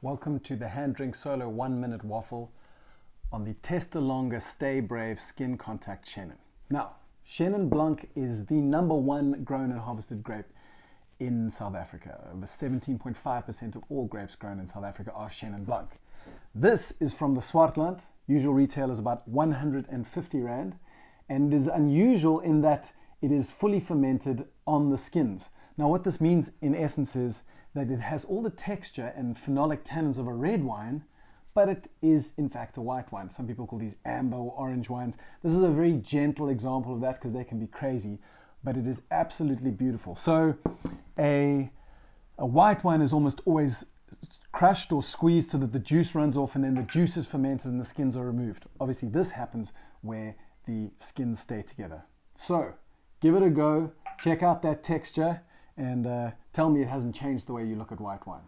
Welcome to the Han Drinks Solo one minute waffle on the Testalonga Stay Brave Skin Contact Chenin. Now, Chenin Blanc is the number one grown and harvested grape in South Africa. Over 17.5% of all grapes grown in South Africa are Chenin Blanc. This is from the Swartland. Usual retail is about 150 Rand and it is unusual in that it is fully fermented on the skins. Now what this means in essence is that it has all the texture and phenolic tannins of a red wine, but it is in fact a white wine. Some people call these amber or orange wines. This is a very gentle example of that because they can be crazy, but it is absolutely beautiful. So a, a white wine is almost always crushed or squeezed so that the juice runs off and then the juice is fermented and the skins are removed. Obviously this happens where the skins stay together. So give it a go, check out that texture and uh, tell me it hasn't changed the way you look at white wine.